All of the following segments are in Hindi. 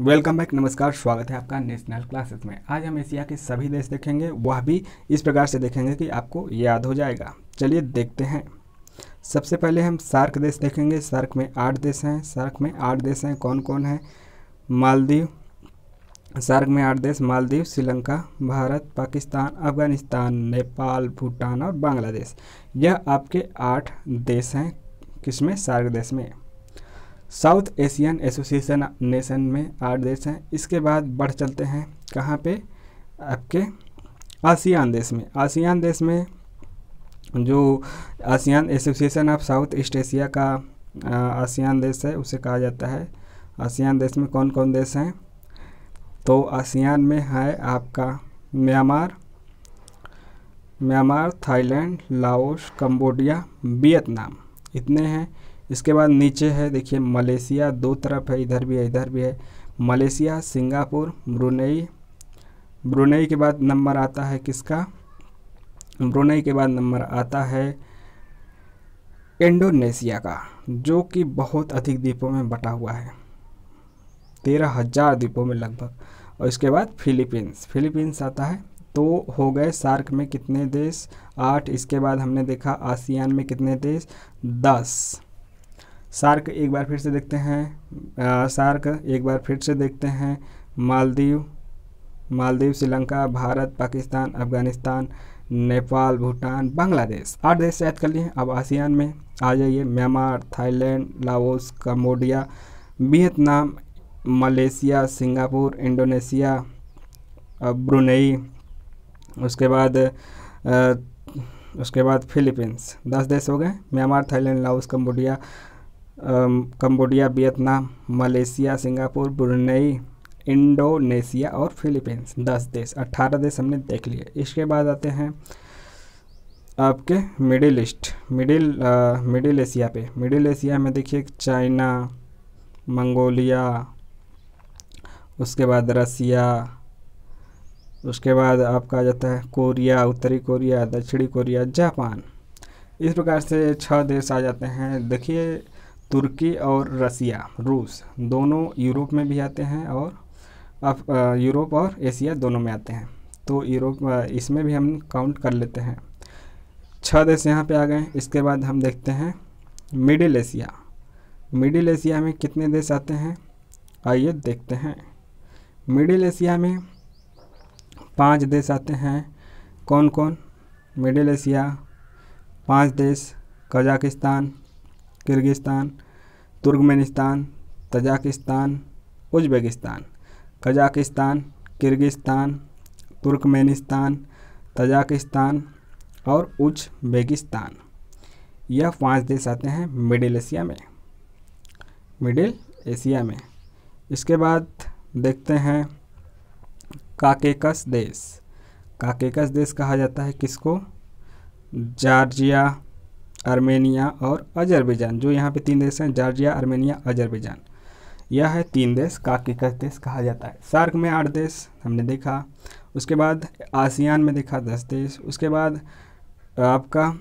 वेलकम बैक, नमस्कार, स्वागत है आपका नेशनल क्लासेस में। आज हम एशिया के सभी देश देखेंगे, वह भी इस प्रकार से देखेंगे कि आपको याद हो जाएगा। चलिए देखते हैं। सबसे पहले हम सार्क देश देखेंगे। सार्क में आठ देश हैं। सार्क में आठ देश हैं। कौन कौन है? मालदीव। सार्क में आठ देश, मालदीव, श्रीलंका, भारत, पाकिस्तान, अफ़गानिस्तान, नेपाल, भूटान और बांग्लादेश। यह आपके आठ देश हैं किसमें? सार्क देश में। साउथ एशियन एसोसिएशन नेशन में आठ देश हैं। इसके बाद बढ़ चलते हैं। कहाँ पे? आपके आसियान देश में। आसियान देश में जो ASEAN association of South East Asia का आसियान देश है, उसे कहा जाता है। आसियान देश में कौन कौन देश हैं? तो आसियान में है आपका Myanmar Myanmar, Thailand, Laos, Cambodia, Vietnam. इतने हैं। इसके बाद नीचे है, देखिए, मलेशिया, दो तरफ़ है, इधर भी है, इधर भी है। Malaysia, Singapore, Brunei. ब्रुनई के बाद नंबर आता है किसका? ब्रुनई के बाद नंबर आता है इंडोनेशिया का, जो कि बहुत अधिक द्वीपों में बटा हुआ है। तेरह हज़ार द्वीपों में लगभग। और इसके बाद फिलीपींस। फिलीपींस आता है। तो हो गए सार्क में कितने देश? आठ। इसके बाद हमने देखा आसियान में कितने देश? दस। सार्क एक बार फिर से देखते हैं। सार्क एक बार फिर से देखते हैं। मालदीव मालदीव, श्रीलंका, भारत, पाकिस्तान, अफ़गानिस्तान, नेपाल, भूटान, बांग्लादेश। आठ देश से याद कर लिए। अब आसियान में आ जाइए। Myanmar, Thailand, Laos, Cambodia, Vietnam, Malaysia, Singapore, Indonesia Brunei, उसके बाद उसके बाद फिलीपींस। दस देश हो गए। Myanmar, Thailand, Laos, Cambodia Cambodia, Vietnam, Malaysia, Singapore, Brunei, Indonesia और फिलीपींस। दस देश अट्ठारह देश हमने देख लिए। इसके बाद आते हैं आपके Middle East, Middle Middle Asia पे। मिडिल एशिया में देखिए चाइना, मंगोलिया, उसके बाद रसिया, उसके बाद आपका आ जाता है कोरिया, उत्तरी कोरिया, दक्षिणी कोरिया, जापान। इस प्रकार से छः देश आ जाते हैं। देखिए तुर्की और रसिया, रूस, दोनों यूरोप में भी आते हैं और अब यूरोप और एशिया दोनों में आते हैं। तो यूरोप इसमें भी हम काउंट कर लेते हैं। छः देश यहाँ पे आ गए। इसके बाद हम देखते हैं मिडिल एशिया। मिडिल एशिया में कितने देश आते हैं? आइए देखते हैं। मिडिल एशिया में पाँच देश आते हैं। कौन कौन मिडिल एशिया, पाँच देश, Kazakhstan Kyrgyzstan, Turkmenistan, Tajikistan, Uzbekistan. Kazakhstan, Kyrgyzstan, Turkmenistan, Tajikistan और उज्बेकिस्तान। यह पाँच देश आते हैं मिडिल एशिया में। मिडिल एशिया में। इसके बाद देखते हैं काकेकस देश। काकेकस देश कहा जाता है किसको? जॉर्जिया आर्मेनिया और अजरबैजान, जो यहाँ पे तीन देश हैं, जॉर्जिया, आर्मेनिया, अजरबैजान। यह है तीन देश काकिकस देश कहा जाता है। सार्क में आठ देश हमने देखा, उसके बाद आसियान में देखा दस देश, उसके बाद आपका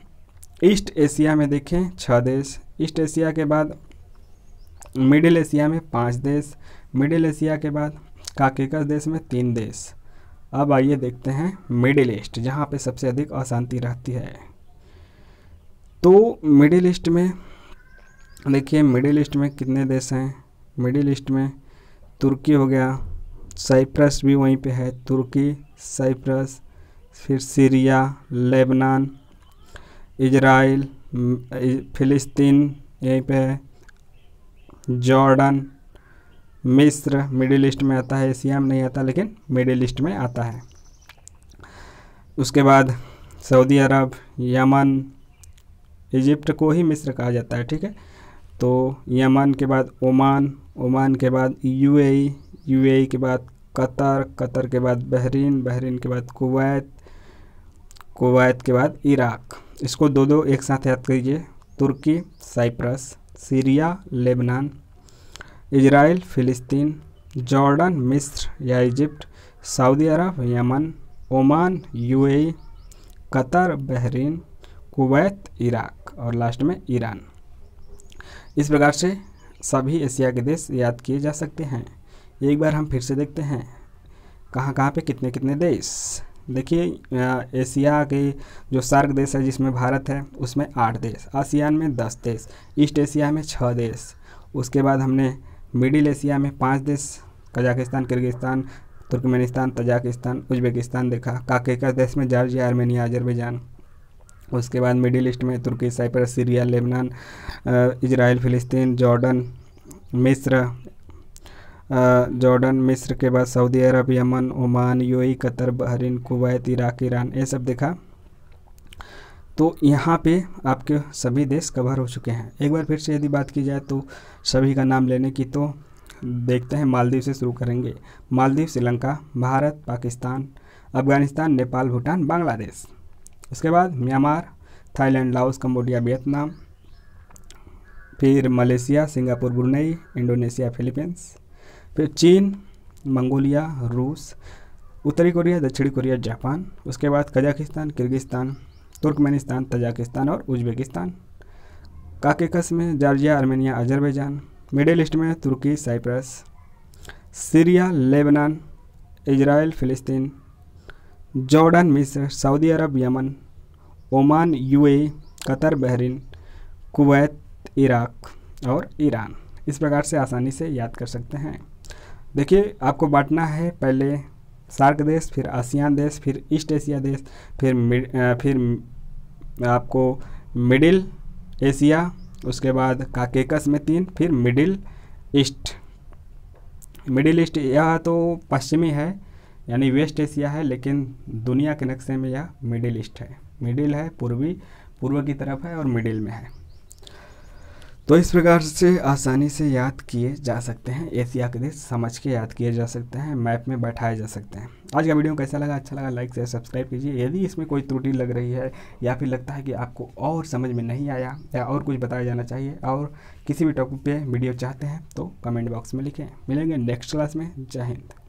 ईस्ट एशिया में देखें छः देश। ईस्ट एशिया के बाद, मिडिल एशिया में पाँच देश, मिडिल एशिया के बाद काकिकस देश में तीन देश। अब आइए देखते हैं मिडिल ईस्ट, जहाँ पे सबसे अधिक अशांति रहती है। तो मिडिल ईस्ट में, देखिए मिडिल ईस्ट में कितने देश हैं। मिडिल ईस्ट में तुर्की हो गया, साइप्रस भी वहीं पे है, तुर्की, साइप्रस, फिर सीरिया, लेबनान, इजराइल फ़िलिस्तीन यहीं पे है, जॉर्डन, मिस्र, मिडिल ईस्ट में आता है एशिया में नहीं आता, लेकिन मिडिल ईस्ट में आता है। उसके बाद सऊदी अरब, यमन इजिप्ट को ही मिस्र कहा जाता है, ठीक है? तो यमन के बाद ओमान ओमान के बाद यूएई यूएई के बाद कतर कतर के बाद बहरीन बहरीन के बाद कुवैत कुवैत के बाद इराक। इसको दो दो एक साथ याद कीजिए। तुर्की, साइप्रस, सीरिया, लेबनान, इजराइल, फ़िलिस्तीन, जॉर्डन, मिस्र या इजिप्ट, सऊदी अरब, Yemen, Oman, UAE, Qatar, Bahrain, Kuwait, Iraq. और लास्ट में ईरान। इस प्रकार से सभी एशिया के देश याद किए जा सकते हैं। एक बार हम फिर से देखते हैं, कहाँ कहाँ पे कितने कितने देश। देखिए एशिया के जो सार्क देश है, जिसमें भारत है, उसमें आठ देश। आसियान में दस देश, ईस्ट एशिया में छः देश। उसके बाद हमने मिडिल एशिया में पाँच देश, Kazakhstan, Kyrgyzstan, Turkmenistan, Tajikistan, Uzbekistan देखा। काकेका देश में जॉर्जिया, आर्मेनिया, अजरबैजान। उसके बाद मिडिल ईस्ट में तुर्की, साइप्रस, सीरिया, लेबनान इजराइल, फ़िलिस्तीन, जॉर्डन, मिस्र जॉर्डन, मिस्र के बाद सऊदी अरब, Yemen, Oman, UAE, Qatar, Bahrain, Kuwait, Iraq, Iran, ये सब देखा। तो यहाँ पे आपके सभी देश कवर हो चुके हैं। एक बार फिर से यदि बात की जाए तो सभी का नाम लेने की तो देखते हैं, मालदीव से शुरू करेंगे। मालदीव, श्रीलंका, भारत, पाकिस्तान, अफ़गानिस्तान, नेपाल, भूटान, बांग्लादेश। उसके बाद Myanmar, Thailand, Laos Cambodia Vietnam, फिर Malaysia, Singapore, Brunei, Indonesia, Philippines, फिर चीन, मंगोलिया, रूस, उत्तरी कोरिया, दक्षिणी कोरिया, जापान, उसके बाद कजाकिस्तान, किर्गिस्तान, तुर्कमेनिस्तान, तजाकिस्तान और उज्बेकिस्तान। काकेकस में Georgia, Armenia, Azerbaijan, Middle East में तुर्की, साइप्रस, सीरिया, लेबनान, इजराइल, फ़िलिस्तीन जॉर्डन, मिस्र, सऊदी अरब, Yemen, Oman UAE Qatar, Bahrain, Kuwait, Iraq और ईरान। इस प्रकार से आसानी से याद कर सकते हैं। देखिए, आपको बांटना है पहले सार्क देश, फिर आसियान देश, फिर ईस्ट एशिया देश, फिर मिड फिर आपको मिडिल एशिया, उसके बाद काकेकस में तीन, फिर मिडिल ईस्ट। मिडिल ईस्ट, यह तो पश्चिमी है यानी वेस्ट एशिया है, लेकिन दुनिया के नक्शे में यह मिडिल ईस्ट है। मिडिल है, पूर्वी, पूर्व की तरफ़ है और मिडिल में है। तो इस प्रकार से आसानी से याद किए जा सकते हैं, एशिया के देश समझ के याद किए जा सकते हैं, मैप में बैठाए जा सकते हैं। आज का वीडियो कैसा लगा? अच्छा लगा, लाइक, शेयर, सब्सक्राइब कीजिए। यदि इसमें कोई त्रुटि लग रही है या फिर लगता है कि आपको और समझ में नहीं आया या और कुछ बताया जाना चाहिए और किसी भी टॉपिक पे वीडियो चाहते हैं तो कमेंट बॉक्स में लिखें। मिलेंगे नेक्स्ट क्लास में। जय हिंद।